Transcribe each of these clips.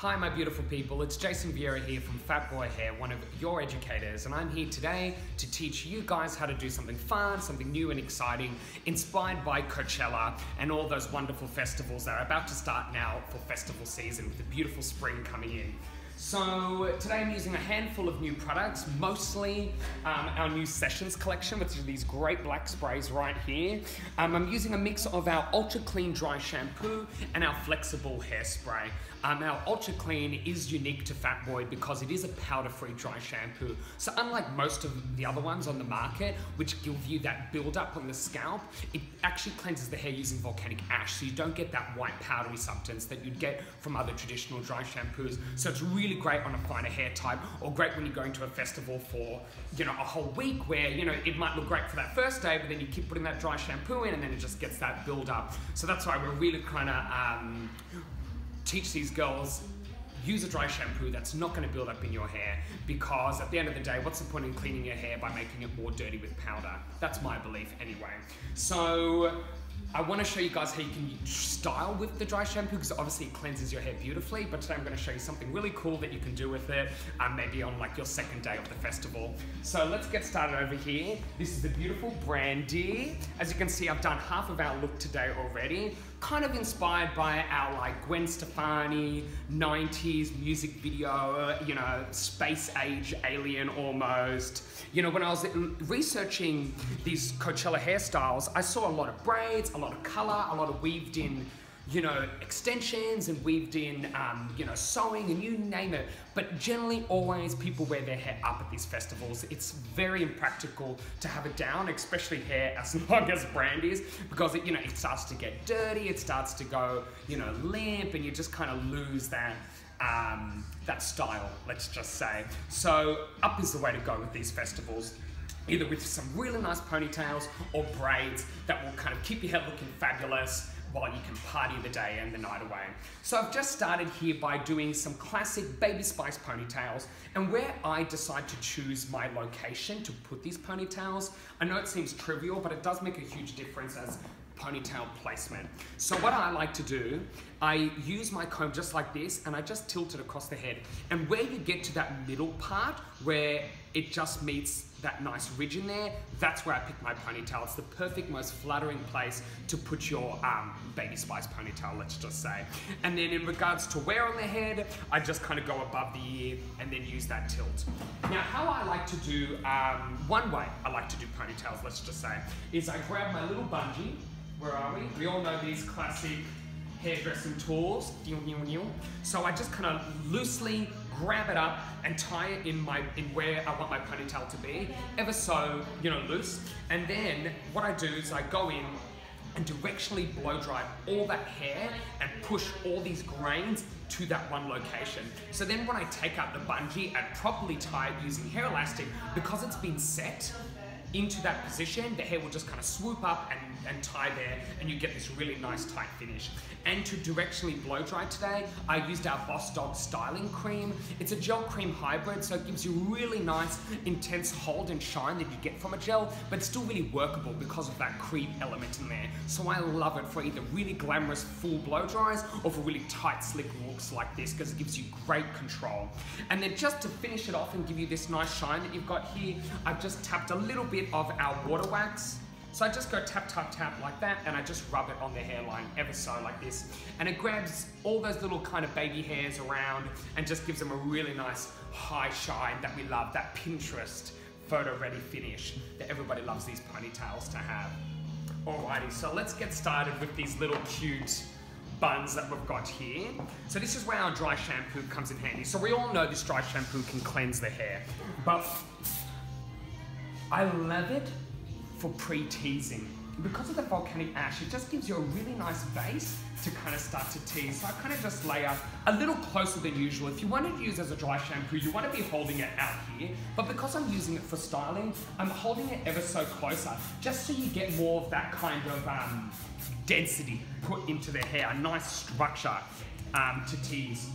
Hi, my beautiful people. It's Jason Vieira here from Fatboy Hair, one of your educators, and I'm here today to teach you guys how to do something fun, something new and exciting, inspired by Coachella and all those wonderful festivals that are about to start now for festival season with the beautiful spring coming in. So today I'm using a handful of new products, mostly um, our new Sessions collection, which are these great black sprays right here. Um, I'm using a mix of our Ultra Clean Dry Shampoo and our Flexible Hairspray. Um, our Ultra Clean is unique to Fatboy because it is a powder-free dry shampoo. So unlike most of the other ones on the market, which give you that build-up on the scalp, it actually cleanses the hair using volcanic ash, so you don't get that white powdery substance that you'd get from other traditional dry shampoos. So it's really really great on a finer hair type or great when you're going to a festival for, you know, a whole week where, you know, it might look great for that first day, but then you keep putting that dry shampoo in and then it just gets that build up. So that's why we're really kind of um, teach these girls use a dry shampoo that's not going to build up in your hair because at the end of the day, what's the point in cleaning your hair by making it more dirty with powder? That's my belief anyway. So I want to show you guys how you can style with the dry shampoo because obviously it cleanses your hair beautifully, but today I'm going to show you something really cool that you can do with it, um, maybe on like your second day of the festival. So let's get started over here. This is the beautiful Brandy. As you can see, I've done half of our look today already, kind of inspired by our like Gwen Stefani 90s music video, you know, space age alien almost. You know, when I was researching these Coachella hairstyles, I saw a lot of braids, a lot of color, a lot of weaved in, you know, extensions and weaved in, um, you know, sewing and you name it. But generally, always people wear their hair up at these festivals. It's very impractical to have it down, especially hair as long as Brandy's, because it, you know, it starts to get dirty, it starts to go, you know, limp, and you just kind of lose that um, that style, let's just say. So up is the way to go with these festivals either with some really nice ponytails or braids that will kind of keep your head looking fabulous while you can party the day and the night away. So I've just started here by doing some classic Baby Spice ponytails and where I decide to choose my location to put these ponytails, I know it seems trivial, but it does make a huge difference as ponytail placement. So what I like to do, I use my comb just like this and I just tilt it across the head. And where you get to that middle part where it just meets that nice ridge in there, that's where I pick my ponytail. It's the perfect, most flattering place to put your um, baby spice ponytail, let's just say. And then in regards to wear on the head, I just kind of go above the ear and then use that tilt. Now, how I like to do, um, one way I like to do ponytails, let's just say, is I grab my little bungee, where are we? We all know these classic hairdressing tools. So I just kind of loosely grab it up and tie it in my in where I want my ponytail to be, ever so, you know, loose. And then what I do is I go in and directionally blow dry all that hair and push all these grains to that one location. So then when I take out the bungee and properly tie it using hair elastic, because it's been set, into that position, the hair will just kind of swoop up and, and tie there and you get this really nice tight finish. And to directionally blow dry today, I used our Boss Dog Styling Cream. It's a gel cream hybrid, so it gives you really nice, intense hold and shine that you get from a gel, but still really workable because of that cream element in there. So I love it for either really glamorous full blow dries or for really tight, slick looks like this because it gives you great control. And then just to finish it off and give you this nice shine that you've got here, I've just tapped a little bit bit of our water wax. So I just go tap, tap, tap like that, and I just rub it on the hairline ever so like this. And it grabs all those little kind of baby hairs around and just gives them a really nice high shine that we love, that Pinterest photo ready finish that everybody loves these ponytails to have. Alrighty, so let's get started with these little cute buns that we've got here. So this is where our dry shampoo comes in handy. So we all know this dry shampoo can cleanse the hair, but I love it for pre-teasing. Because of the volcanic ash, it just gives you a really nice base to kind of start to tease. So I kind of just lay out a little closer than usual. If you wanted to use as a dry shampoo, you want to be holding it out here. But because I'm using it for styling, I'm holding it ever so closer, just so you get more of that kind of um, density put into the hair, a nice structure um, to tease.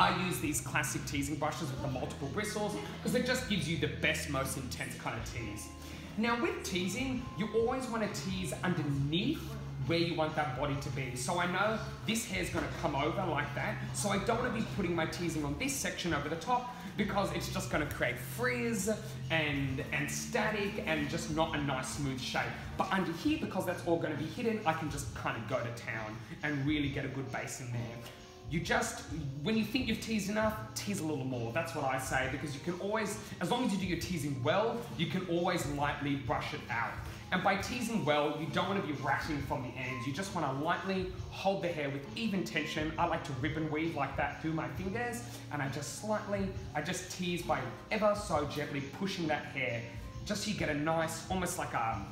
I use these classic teasing brushes with the multiple bristles because it just gives you the best, most intense kind of tease. Now with teasing, you always want to tease underneath where you want that body to be. So I know this hair's gonna come over like that, so I don't wanna be putting my teasing on this section over the top because it's just gonna create frizz and, and static and just not a nice smooth shape. But under here, because that's all gonna be hidden, I can just kind of go to town and really get a good base in there. You just, when you think you've teased enough, tease a little more. That's what I say because you can always, as long as you do your teasing well, you can always lightly brush it out. And by teasing well, you don't want to be ratting from the ends. You just want to lightly hold the hair with even tension. I like to ribbon weave like that through my fingers. And I just slightly, I just tease by ever so gently pushing that hair just so you get a nice, almost like a,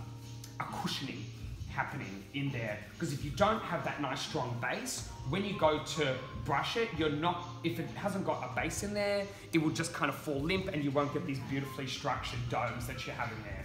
a cushioning happening in there. Because if you don't have that nice strong base, when you go to brush it, you're not, if it hasn't got a base in there, it will just kind of fall limp and you won't get these beautifully structured domes that you have in there.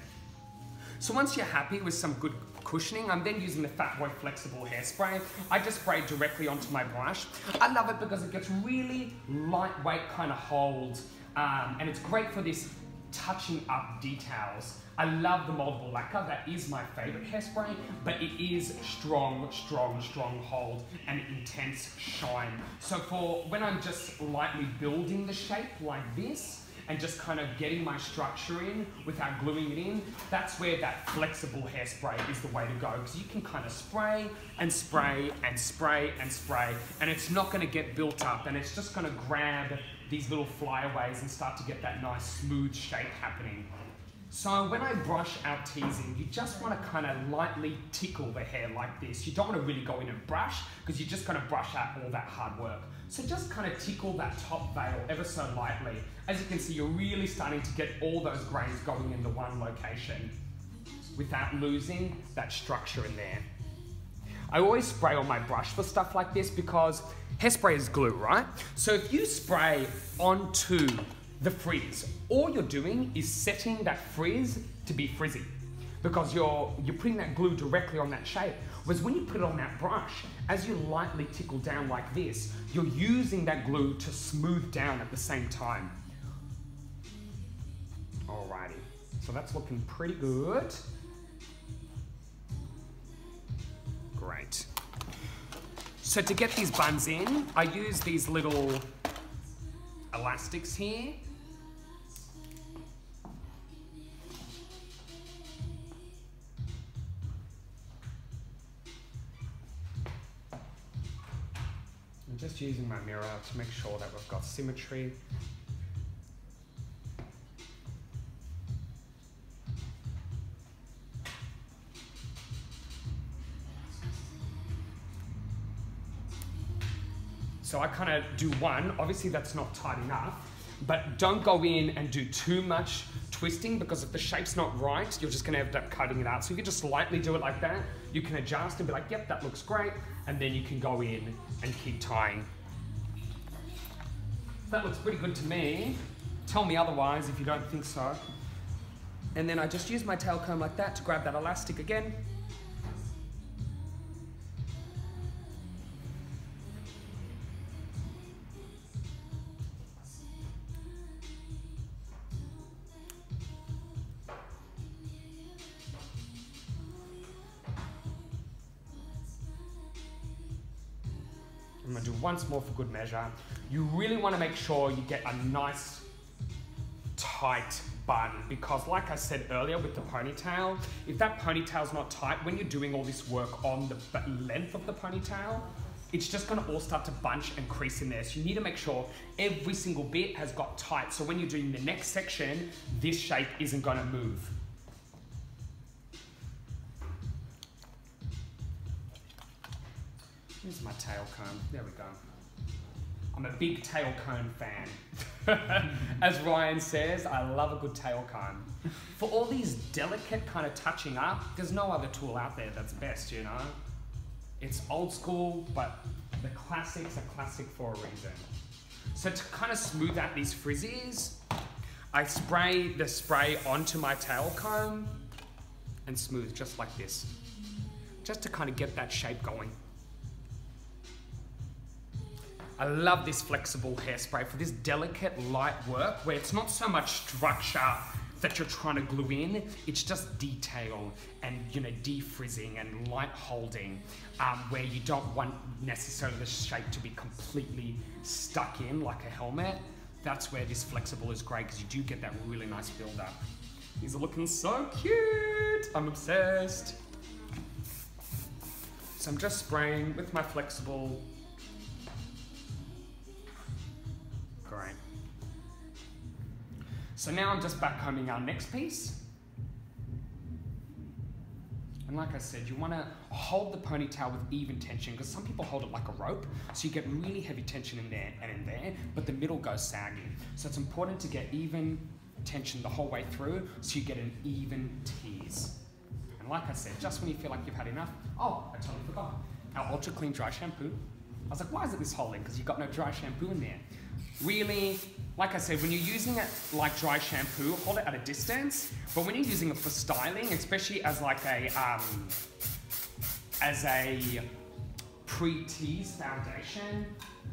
So once you're happy with some good cushioning, I'm then using the Fatboy Flexible Hairspray. I just spray directly onto my brush. I love it because it gets really lightweight kind of hold um, and it's great for this touching up details. I love the moldable lacquer, that is my favorite hairspray, but it is strong, strong, strong hold and intense shine. So for when I'm just lightly building the shape like this, and just kind of getting my structure in without gluing it in, that's where that flexible hairspray is the way to go. Because you can kind of spray and spray and spray and spray, and it's not going to get built up, and it's just going to grab these little flyaways and start to get that nice smooth shape happening. So when I brush out teasing, you just want to kind of lightly tickle the hair like this. You don't want to really go in and brush because you're just going to brush out all that hard work. So just kind of tickle that top veil ever so lightly. As you can see, you're really starting to get all those grains going into one location without losing that structure in there. I always spray on my brush for stuff like this because hairspray is glue, right? So if you spray onto the frizz. All you're doing is setting that frizz to be frizzy because you're, you're putting that glue directly on that shape. Whereas when you put it on that brush, as you lightly tickle down like this, you're using that glue to smooth down at the same time. Alrighty, so that's looking pretty good. Great. So to get these buns in, I use these little elastics here I'm just using my mirror to make sure that we've got symmetry. I kind of do one, obviously that's not tight enough, but don't go in and do too much twisting because if the shape's not right, you're just gonna end up cutting it out. So you just lightly do it like that, you can adjust and be like, yep, that looks great and then you can go in and keep tying. That looks pretty good to me. Tell me otherwise if you don't think so. And then I just use my tail comb like that to grab that elastic again once more for good measure. You really wanna make sure you get a nice, tight bun because like I said earlier with the ponytail, if that ponytail's not tight, when you're doing all this work on the length of the ponytail, it's just gonna all start to bunch and crease in there. So you need to make sure every single bit has got tight. So when you're doing the next section, this shape isn't gonna move. Here's my tail comb. There we go. I'm a big tail comb fan. As Ryan says, I love a good tail comb. For all these delicate kind of touching up, there's no other tool out there that's best, you know? It's old school, but the classics are classic for a reason. So to kind of smooth out these frizzies, I spray the spray onto my tail comb and smooth just like this. Just to kind of get that shape going. I love this flexible hairspray for this delicate light work where it's not so much structure that you're trying to glue in. It's just detail and you know defrizzing and light holding, um, where you don't want necessarily the shape to be completely stuck in like a helmet. That's where this flexible is great because you do get that really nice build up. These are looking so cute. I'm obsessed. So I'm just spraying with my flexible. So now I'm just back combing our next piece. And like I said, you want to hold the ponytail with even tension because some people hold it like a rope. So you get really heavy tension in there and in there, but the middle goes saggy. So it's important to get even tension the whole way through so you get an even tease. And like I said, just when you feel like you've had enough, oh, I totally forgot. Our Ultra Clean Dry Shampoo. I was like, why is it this holding? Because you've got no dry shampoo in there. Really, like I said, when you're using it like dry shampoo, hold it at a distance. But when you're using it for styling, especially as like a, um, as a pre-tease foundation,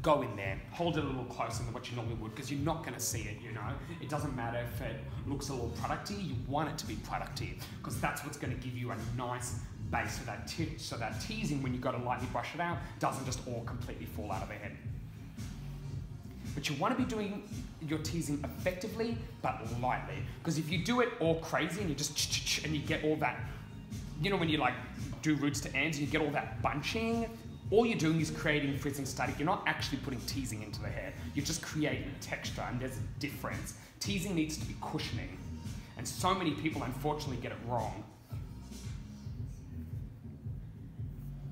go in there, hold it a little closer than what you normally would because you're not going to see it, you know. It doesn't matter if it looks a little producty, you want it to be producty because that's what's going to give you a nice base for that tip. So that teasing, when you got to lightly brush it out, doesn't just all completely fall out of the head. But you want to be doing your teasing effectively, but lightly. Because if you do it all crazy and you just and you get all that, you know, when you like do roots to ends and you get all that bunching, all you're doing is creating frizzing static. You're not actually putting teasing into the hair. You're just creating texture, and there's a difference. Teasing needs to be cushioning. And so many people, unfortunately, get it wrong.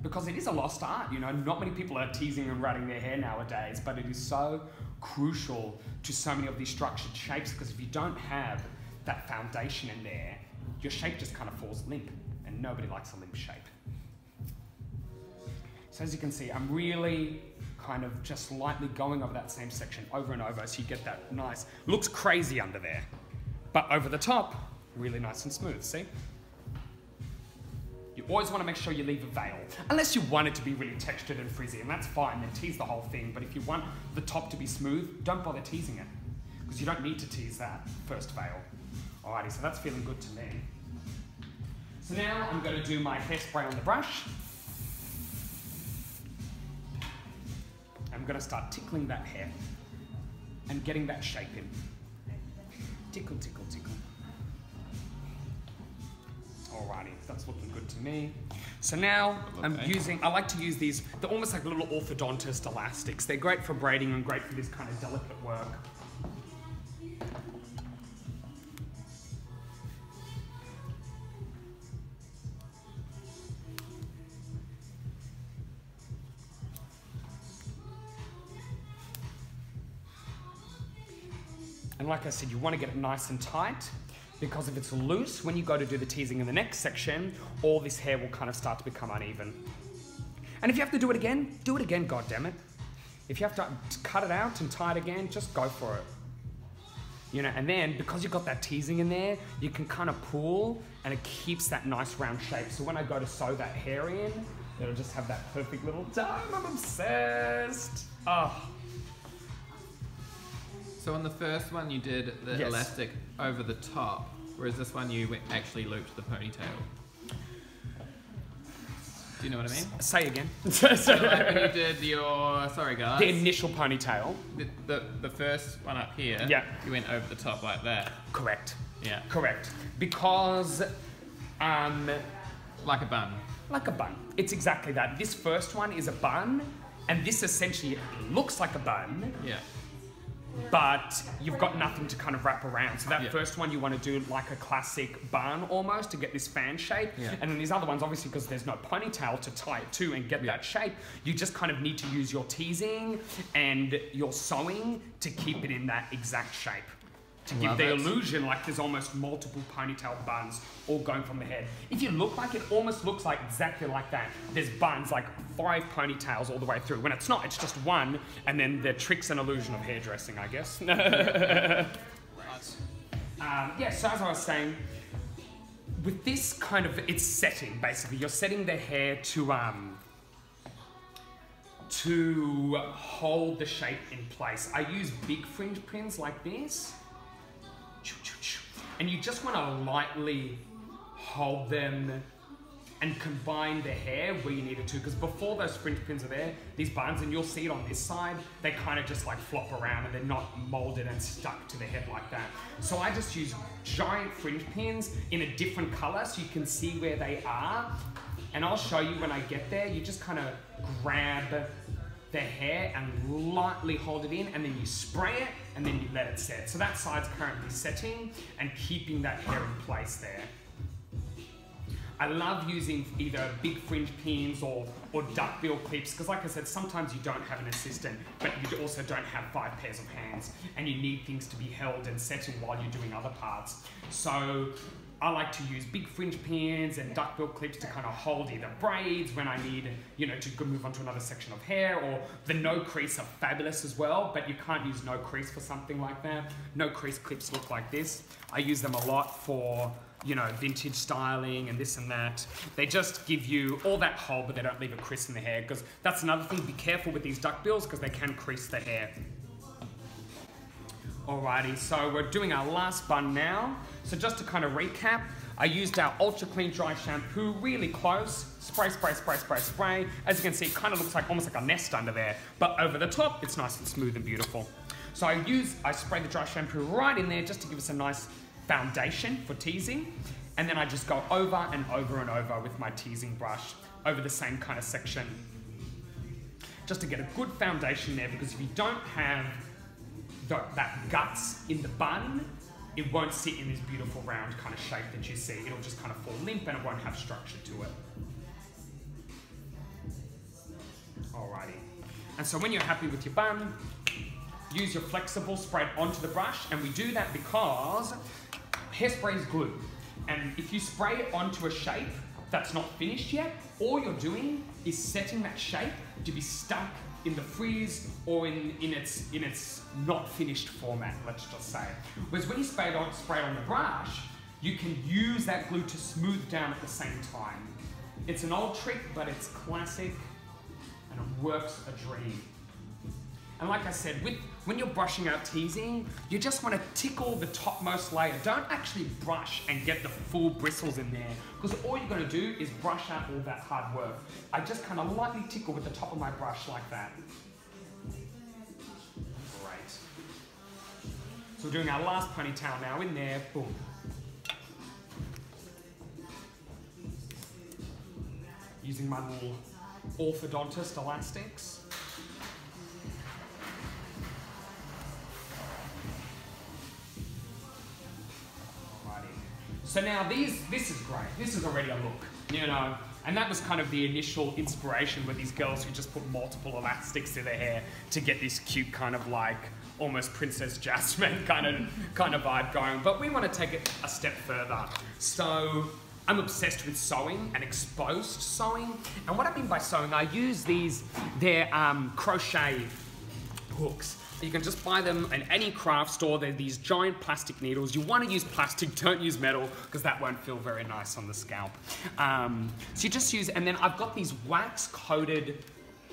Because it is a lost art, you know. Not many people are teasing and ratting their hair nowadays, but it is so crucial to so many of these structured shapes because if you don't have that foundation in there, your shape just kind of falls limp, and nobody likes a limp shape. So as you can see, I'm really kind of just lightly going over that same section over and over so you get that nice, looks crazy under there, but over the top, really nice and smooth, see? Always want to make sure you leave a veil, unless you want it to be really textured and frizzy, and that's fine, then tease the whole thing, but if you want the top to be smooth, don't bother teasing it, because you don't need to tease that first veil. Alrighty, so that's feeling good to me. So now I'm going to do my hairspray on the brush. I'm going to start tickling that hair and getting that shape in. Tickle, tickle, tickle. Alrighty, that's looking good to me. So now I'm using, I like to use these, they're almost like little orthodontist elastics. They're great for braiding and great for this kind of delicate work. And like I said, you want to get it nice and tight because if it's loose, when you go to do the teasing in the next section, all this hair will kind of start to become uneven. And if you have to do it again, do it again, God damn it. If you have to cut it out and tie it again, just go for it. You know, and then because you've got that teasing in there, you can kind of pull and it keeps that nice round shape. So when I go to sew that hair in, it'll just have that perfect little dome. I'm obsessed. Oh, So on the first one you did the Yes. elastic over the top, whereas this one you actually looped the ponytail. Do you know what I mean? say again. so like you did your sorry guys, the initial ponytail. the, the the first one up here, Yeah. you went over the top like that. Correct. Yeah, Correct. Because, um, like a bun. like a bun. It's exactly that. This first one is a bun, and this essentially looks like a bun, Yeah, but you've got nothing to kind of wrap around. So that Yeah. first one you want to do like a classic bun almost to get this fan shape. Yeah. And then these other ones, obviously, because there's no ponytail to tie it to and get Yeah. that shape, you just kind of need to use your teasing and your sewing to keep it in that exact shape. To give Love the it. illusion like there's almost multiple ponytail buns all going from the head. If you look like it, almost looks like exactly like that. There's buns, like five ponytails all the way through. When it's not, it's just one, and then the trick's an illusion of hairdressing, I guess. Um, yeah, so as I was saying, with this kind of, it's setting basically. You're setting the hair to um, to hold the shape in place. I use big fringe pins like this. And you just want to lightly hold them and combine the hair where you need it to. Because before those fringe pins are there, these buns, and you'll see it on this side, they kind of just like flop around and they're not molded and stuck to the head like that. So I just use giant fringe pins in a different color so you can see where they are. And I'll show you when I get there, you just kind of grab the hair and lightly hold it in and then you spray it and then you let it set. So that side's currently setting and keeping that hair in place there. I love using either big fringe pins or, or duckbill clips because like I said, sometimes you don't have an assistant, but you also don't have five pairs of hands and you need things to be held and setting while you're doing other parts. So I like to use big fringe pins and duckbill clips to kind of hold either braids when I need, you know, to move on to another section of hair or the no crease are fabulous as well, but you can't use no crease for something like that. No crease clips look like this. I use them a lot for you know, vintage styling and this and that. They just give you all that hold, but they don't leave a crease in the hair, because that's another thing. Be careful with these duckbills, because they can crease the hair. Alrighty, so we're doing our last bun now. So just to kind of recap, I used our Ultra Clean Dry Shampoo really close. Spray, spray, spray, spray, spray. As you can see, it kind of looks like almost like a nest under there. But over the top, it's nice and smooth and beautiful. So I use, I spray the dry shampoo right in there just to give us a nice foundation for teasing. And then I just go over and over and over with my teasing brush over the same kind of section. Just to get a good foundation there because if you don't have the, that guts in the bun, it won't sit in this beautiful round kind of shape that you see. It'll just kind of fall limp and it won't have structure to it. Alrighty. And so when you're happy with your bun, use your flexible, spray onto the brush, and we do that because Hairspray is glue. And if you spray it onto a shape that's not finished yet, all you're doing is setting that shape to be stuck in the freeze or in, in, its, in its not finished format, let's just say. Whereas when you spray it on, spray it on the brush, you can use that glue to smooth down at the same time. It's an old trick, but it's classic and it works a dream. And like I said, with, when you're brushing out teasing, you just want to tickle the topmost layer. Don't actually brush and get the full bristles in there, because all you're going to do is brush out all that hard work. I just kind of lightly tickle with the top of my brush like that. Great. So we're doing our last ponytail now in there, boom. Using my little orthodontist elastics. So now these, this is great. This is already a look, you know. And that was kind of the initial inspiration with these girls who just put multiple elastics to their hair to get this cute kind of like almost Princess Jasmine kind of kind of vibe going. But we want to take it a step further. So I'm obsessed with sewing and exposed sewing. And what I mean by sewing, I use these, they're um, crochet hooks. You can just buy them in any craft store. They're these giant plastic needles. You want to use plastic, don't use metal, because that won't feel very nice on the scalp. Um, so you just use, and then I've got these wax-coated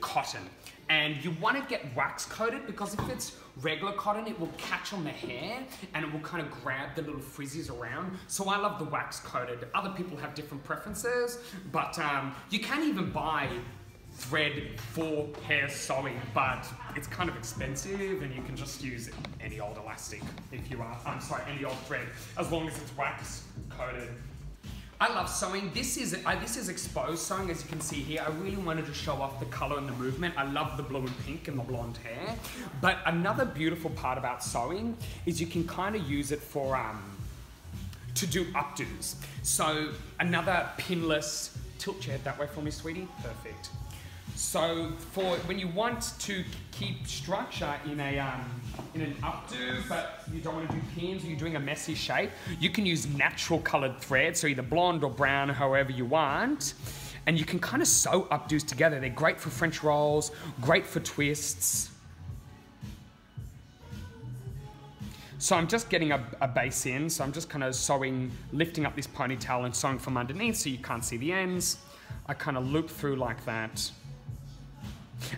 cotton. And you want to get wax coated because if it's regular cotton, it will catch on the hair and it will kind of grab the little frizzies around. So I love the wax coated. Other people have different preferences, but um, you can even buy thread for hair sewing, but it's kind of expensive and you can just use any old elastic if you are, I'm sorry, any old thread, as long as it's wax coated. I love sewing. This is this is exposed sewing, as you can see here. I really wanted to show off the color and the movement. I love the blue and pink and the blonde hair. But another beautiful part about sewing is you can kind of use it for um, to do updos. So another pinless tilt head that way for me, sweetie. Perfect. So for when you want to keep structure in a um, in an updo, but you don't want to do pins, or you're doing a messy shape, you can use natural colored thread, so either blonde or brown, however you want. And you can kind of sew updos together. They're great for French rolls, great for twists. So I'm just getting a, a, base in, so I'm just kind of sewing, lifting up this ponytail and sewing from underneath so you can't see the ends. I kind of loop through like that.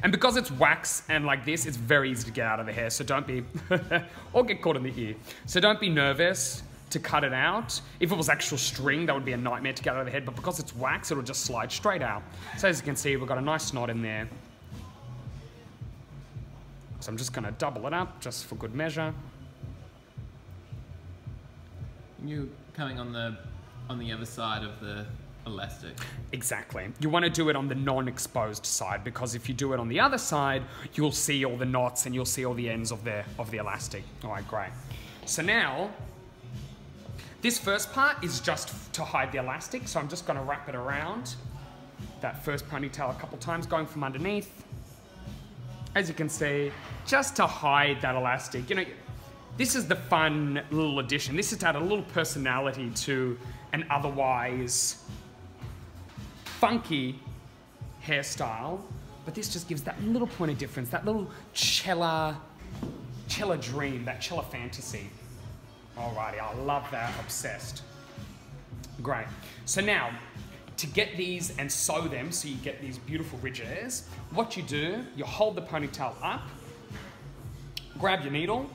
And because it's wax and like this, it's very easy to get out of the hair. So don't be, or get caught in the ear. So don't be nervous to cut it out. If it was actual string, that would be a nightmare to get out of the head, but because it's wax, it'll just slide straight out. So as you can see, we've got a nice knot in there. So I'm just gonna double it up, just for good measure. You coming on the on the other side of the elastic. Exactly. You want to do it on the non-exposed side because if you do it on the other side, you'll see all the knots and you'll see all the ends of the of the elastic. All right, great. So now, this first part is just to hide the elastic. So I'm just going to wrap it around that first ponytail a couple times, going from underneath. As you can see, just to hide that elastic. You know, this is the fun little addition. This is to add a little personality to an otherwise funky hairstyle, but this just gives that little point of difference, that little cella, cella dream, that cella fantasy. Alrighty, I love that, obsessed. Great. So now, to get these and sew them so you get these beautiful ridges, what you do, you hold the ponytail up, grab your needle,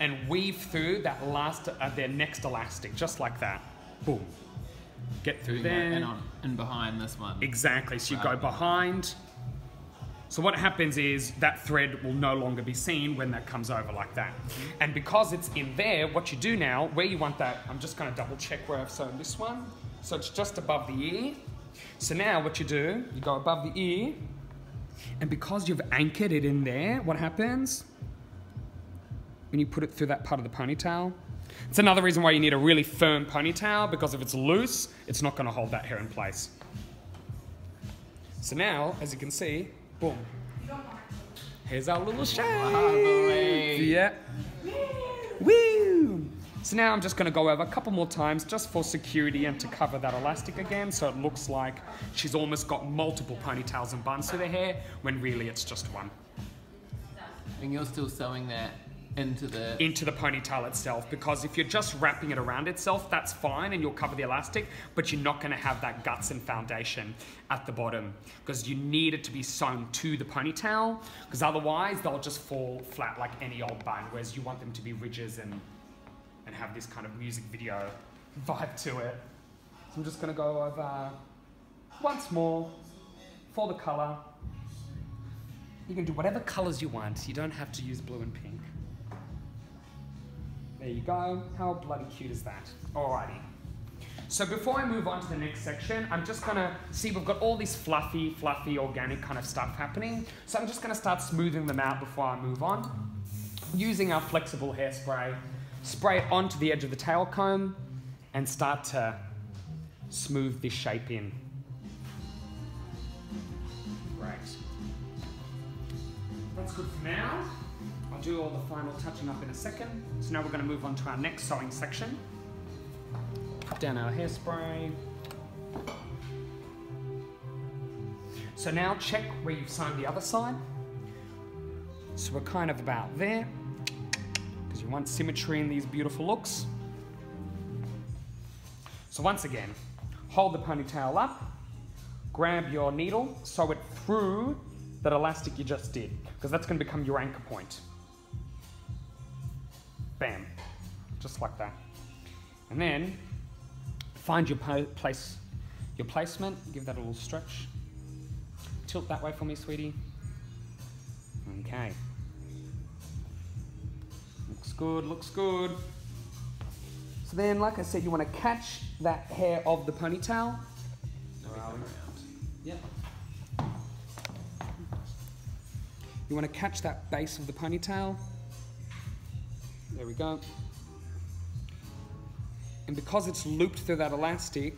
and weave through that last, uh, their next elastic, just like that. Boom. Get through there. And on and behind this one. Exactly. So you go behind. So what happens is that thread will no longer be seen when that comes over like that. Mm-hmm. And because it's in there, what you do now, where you want that, I'm just going to double check where I've sewn this one. So it's just above the ear. So now what you do, you go above the ear, and because you've anchored it in there, what happens? When you put it through that part of the ponytail, it's another reason why you need a really firm ponytail because if it's loose, it's not going to hold that hair in place. So now, as you can see, boom. Here's our little shave. Yeah. Woo! So now I'm just going to go over a couple more times just for security and to cover that elastic again so it looks like she's almost got multiple ponytails and buns to the hair when really it's just one. And you're still sewing that into the into the ponytail itself because if you're just wrapping it around itself, that's fine and you'll cover the elastic, but you're not going to have that guts and foundation at the bottom because you need it to be sewn to the ponytail because otherwise they'll just fall flat like any old bun, whereas you want them to be ridges and, and have this kind of music video vibe to it. So I'm just going to go over once more for the colour. You can do whatever colours you want. You don't have to use blue and pink. There you go. How bloody cute is that? Alrighty. So before I move on to the next section, I'm just gonna see we've got all this fluffy, fluffy, organic kind of stuff happening. So I'm just gonna start smoothing them out before I move on. Using our flexible hairspray, spray it onto the edge of the tail comb and start to smooth this shape in. Great. That's good for now. I'll do all the final touching up in a second. So now we're going to move on to our next sewing section. Put down our hairspray. So now check where you've sewn the other side. So we're kind of about there, because you want symmetry in these beautiful looks. So once again, hold the ponytail up, grab your needle, sew it through that elastic you just did, because that's going to become your anchor point. Bam, just like that. And then find your place, your placement. Give that a little stretch. Tilt that way for me, sweetie. Okay. Looks good. Looks good. So then, like I said, you want to catch that hair of the ponytail. around. Yep. You want to catch that base of the ponytail. There we go. And because it's looped through that elastic,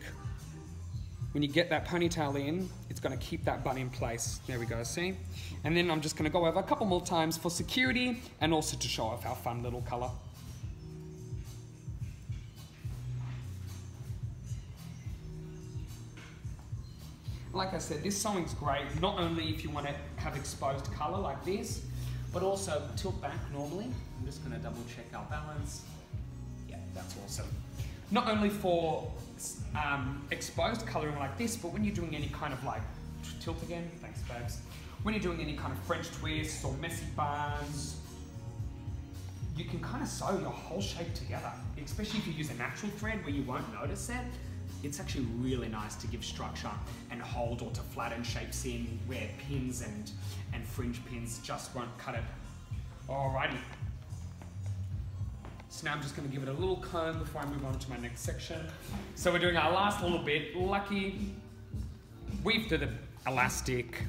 when you get that ponytail in, it's going to keep that bun in place. There we go, see? And then I'm just going to go over a couple more times for security and also to show off our fun little colour. Like I said, this sewing's great, not only if you want to have exposed colour like this, but also tilt back normally. I'm just going to double check our balance. Yeah, that's awesome. Not only for um, exposed colouring like this, but when you're doing any kind of like, tilt again, thanks babes. When you're doing any kind of French twists or messy buns, you can kind of sew your whole shape together, especially if you use a natural thread where you won't notice it. It's actually really nice to give structure and hold or to flatten shapes in where pins and, and fringe pins just won't cut it. Alrighty. So now I'm just going to give it a little comb before I move on to my next section. So we're doing our last little bit. Lucky, weave through the elastic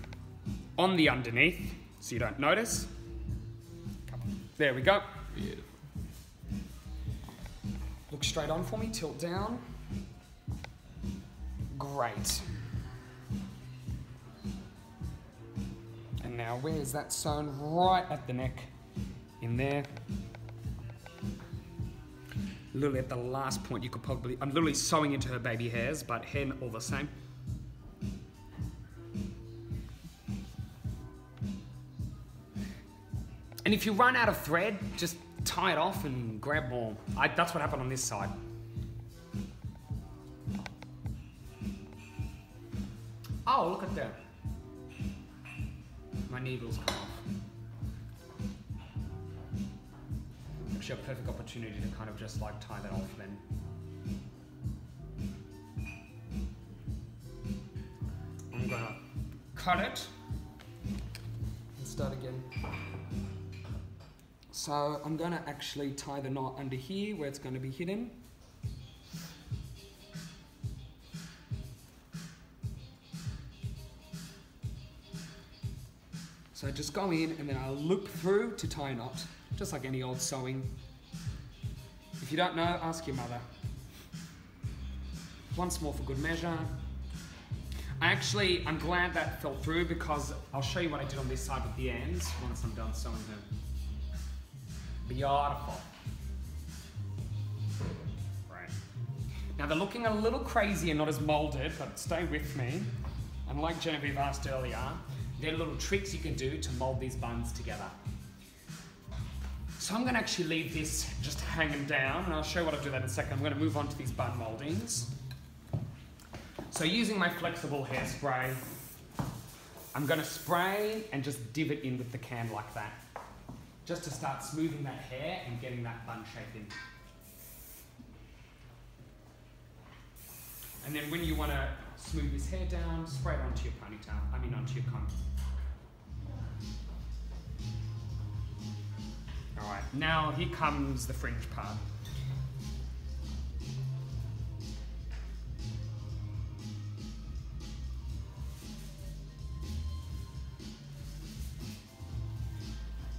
on the underneath so you don't notice. There we go. Beautiful. Look straight on for me, tilt down. Great. And now where's that sewn? Right at the neck. In there. Literally at the last point you could probably, I'm literally sewing into her baby hairs, but hem all the same. And if you run out of thread, just tie it off and grab more. I, that's what happened on this side. Oh, look at that. My needle's come off. Actually, a perfect opportunity to kind of just like tie that off then. I'm gonna cut it and start again. So I'm gonna actually tie the knot under here where it's gonna be hidden. Just go in and then I'll loop through to tie a knot, just like any old sewing. If you don't know, ask your mother. Once more for good measure. I actually, I'm glad that fell through because I'll show you what I did on this side with the ends once I'm done sewing them. Beautiful. Right. Now they're looking a little crazy and not as molded, but stay with me. And like Genevieve asked earlier, there are little tricks you can do to mold these buns together. So I'm gonna actually leave this just hanging down, and I'll show you what I do that in a second. I'm gonna move on to these bun moldings. So using my flexible hairspray, I'm gonna spray and just divot in with the can like that just to start smoothing that hair and getting that bun shape in. And then when you want to smooth this hair down, spray it onto your ponytail, I mean onto your comb. Alright, now here comes the fringe part.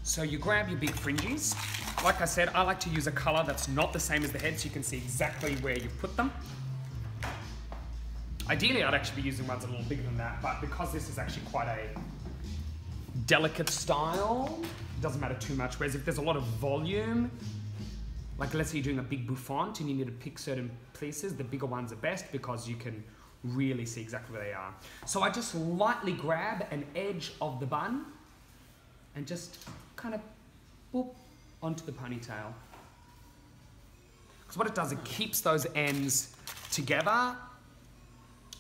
So you grab your big fringes. Like I said, I like to use a color that's not the same as the head so you can see exactly where you put them. Ideally, I'd actually be using ones a little bigger than that, but because this is actually quite a delicate style, doesn't matter too much. Whereas if there's a lot of volume, like let's say you're doing a big bouffant and you need to pick certain pieces, the bigger ones are best because you can really see exactly where they are. So I just lightly grab an edge of the bun and just kind of boop onto the ponytail. Because what it does, it keeps those ends together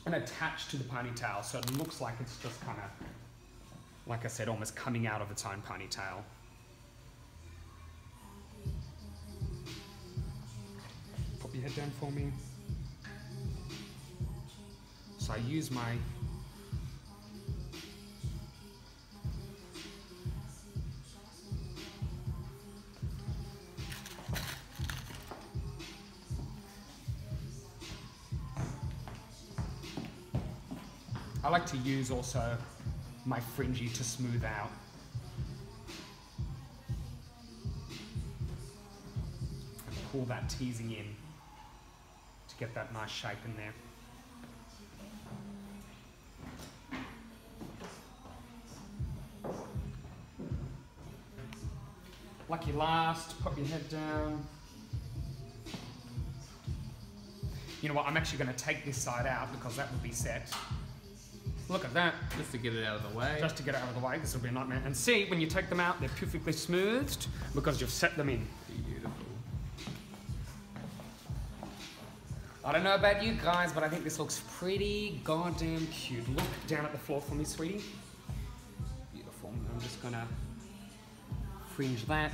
and attached to the ponytail, so it looks like it's just kind of, like I said, almost coming out of its own ponytail. Pop your head down for me. So I use my I like to use also my fringy to smooth out. And pull that teasing in to get that nice shape in there. Lucky last, put your head down. You know what, I'm actually going to take this side out because that will be set. Look at that. Just to get it out of the way. Just to get it out of the way, this will be a nightmare. And see, when you take them out, they're perfectly smoothed because you've set them in. Beautiful. I don't know about you guys, but I think this looks pretty goddamn cute. Look down at the floor for me, sweetie. Beautiful. I'm just gonna fringe that.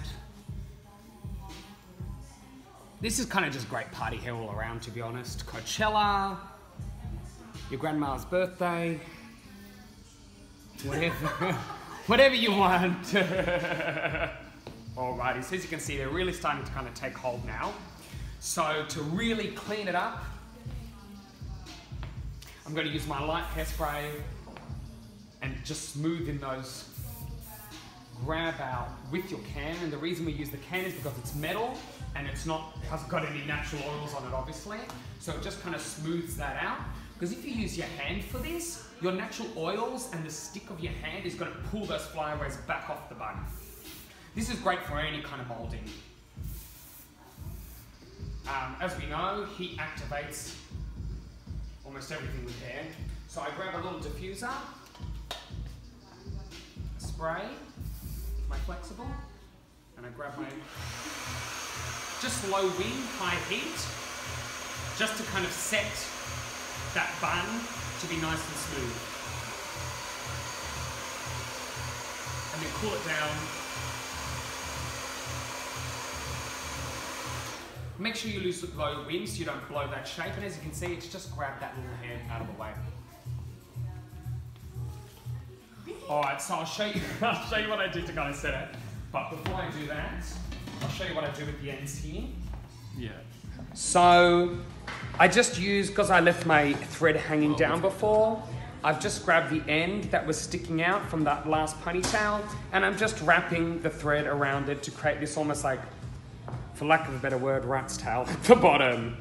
this is kind of just great party hair all around, to be honest. Coachella, your grandma's birthday, whatever, whatever you want. Alrighty, so as you can see, they're really starting to kind of take hold now. So to really clean it up, I'm going to use my light hairspray and just smooth in those grab out with your can. And the reason we use the can is because it's metal and it's not it hasn't got any natural oils on it, obviously. So it just kind of smooths that out. Because if you use your hand for this, your natural oils and the stick of your hand is going to pull those flyaways back off the bun. This is great for any kind of molding. Um, as we know, heat activates almost everything with hair. So I grab a little diffuser, spray, my flexible, and I grab my just low wind, high heat, just to kind of set that bun to be nice and smooth. And then cool it down. Make sure you use low wind so you don't blow that shape. And as you can see, it's just grabbed that little hand out of the way. All right, so I'll show you. I'll show you what I did to kind of set it. But before I do that, I'll show you what I do with the ends here. Yeah. So I just used because I left my thread hanging oh, down before. I've just grabbed the end that was sticking out from that last ponytail, and I'm just wrapping the thread around it to create this almost like, for lack of a better word, rat's tail at the bottom.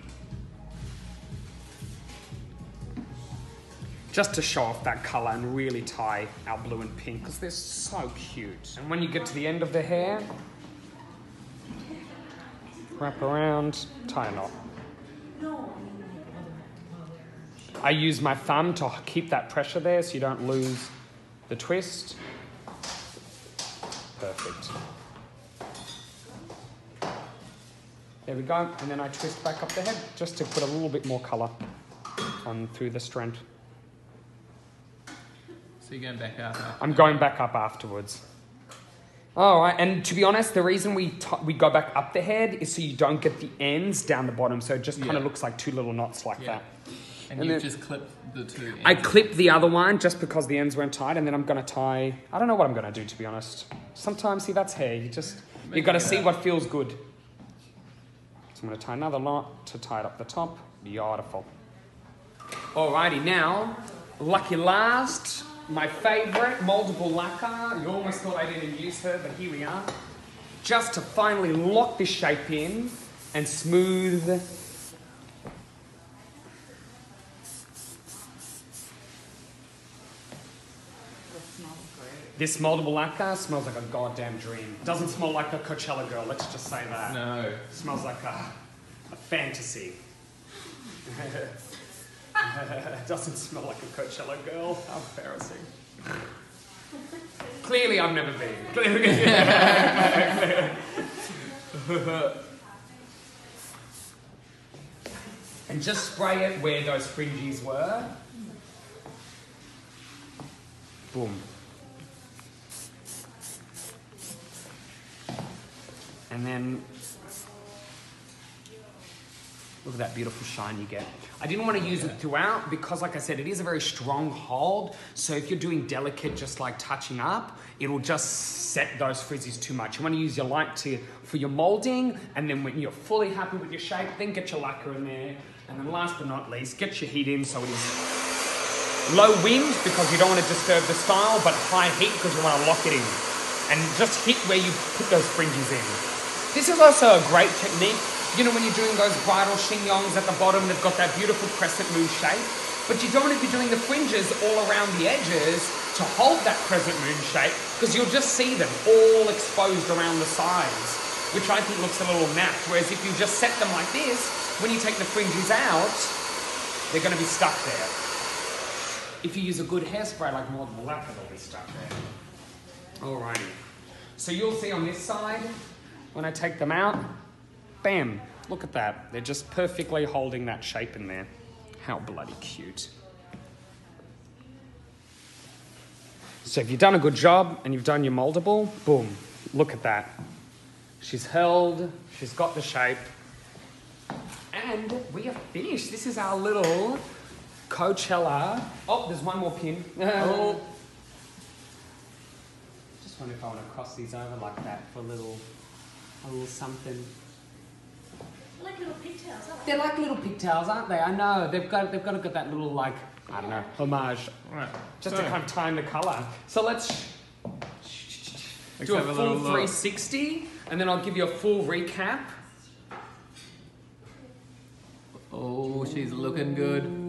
just to show off that color and really tie our blue and pink because they're so cute. And when you get to the end of the hair, wrap around, tie a knot. I use my thumb to keep that pressure there so you don't lose the twist. Perfect. There we go, and then I twist back up the head just to put a little bit more colour on through the strand. So you're going back up. I'm going back up afterwards. All right, and to be honest, the reason we t- we go back up the head is so you don't get the ends down the bottom, so it just kind Yeah. of looks like two little knots like Yeah. that. And, And you've just clipped the two ends. I clipped the other one just because the ends weren't tied, and then I'm gonna tie. I don't know what I'm gonna do to be honest. Sometimes, see, that's hair. You just you Make gotta see what feels good. So I'm gonna tie another knot to tie it up the top. Beautiful. Alrighty, now lucky last, my favorite moldable lacquer. You almost thought I didn't use her, but here we are. Just to finally lock this shape in and smooth This moldable lacquer smells like a goddamn dream. Doesn't smell like a Coachella girl, let's just say that. No. smells like a, a fantasy. Doesn't smell like a Coachella girl. How embarrassing. Clearly, I've never been. Clearly. and just spray it where those fringes were. Boom. And then look at that beautiful shine you get. I didn't want to use it throughout because, like I said, it is a very strong hold. So if you're doing delicate, just like touching up, it'll just set those frizzies too much. You want to use your light to for your molding, and then when you're fully happy with your shape, then get your lacquer in there. And then last but not least, get your heat in so it is low wind because you don't want to disturb the style, but high heat because you want to lock it in. And just hit where you put those fringes in. This is also a great technique. You know, when you're doing those bridal chignons at the bottom, they've got that beautiful crescent moon shape. But you don't want to be doing the fringes all around the edges to hold that crescent moon shape because you'll just see them all exposed around the sides, which I think looks a little naff. Whereas if you just set them like this, when you take the fringes out, they're going to be stuck there. If you use a good hairspray like Moldable Lacquer, they'll be stuck there. Alrighty. So you'll see on this side, when I take them out, bam, look at that. They're just perfectly holding that shape in there. How bloody cute. So if you've done a good job and you've done your moldable, boom, look at that. She's held, she's got the shape, And we are finished. This is our little Coachella. Oh, there's one more pin. Oh. Just wonder if I want to cross these over like that for a little, a little something. Like little pigtails, aren't They're like little pigtails, aren't they? I know. They've got they've got to get that little like I don't know homage, Right. just so, to kind of time the color. So let's let's do a have full little look. 360, and then I'll give you a full recap. Oh, she's looking good.